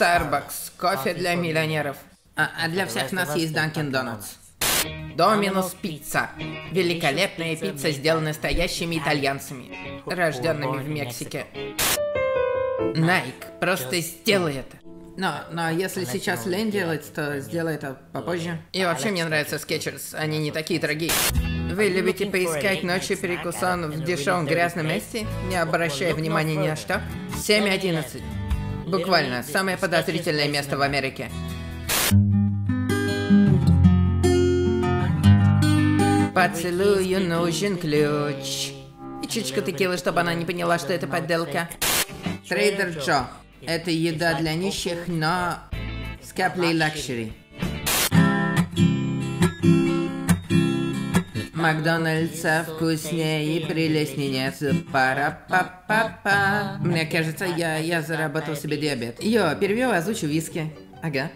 Starbucks, кофе для миллионеров. А, а для всех нас есть Dunkin' Donuts. Domino's Pizza. Великолепная пицца, сделана настоящими итальянцами, рожденными в Мексике. Nike, просто сделай это. Но, но если сейчас лень делать, то сделай это попозже. И вообще мне нравятся Skechers, они не такие дорогие. Вы любите поискать ночью перекусон в дешевом грязном месте, не обращая внимания ни на что? 7.11. Буквально, самое подозрительное место в Америке. Поцелую нужен ключ. И чуточка текилы, чтобы она не поняла, что это подделка. Trader Joe's. Это еда для нищих, но с каплей luxury. Макдональдса вкуснее и прелестнее нет. пара па па па Мне кажется, я, я заработал себе диабет. Йо, первью озвучу виски. Ага.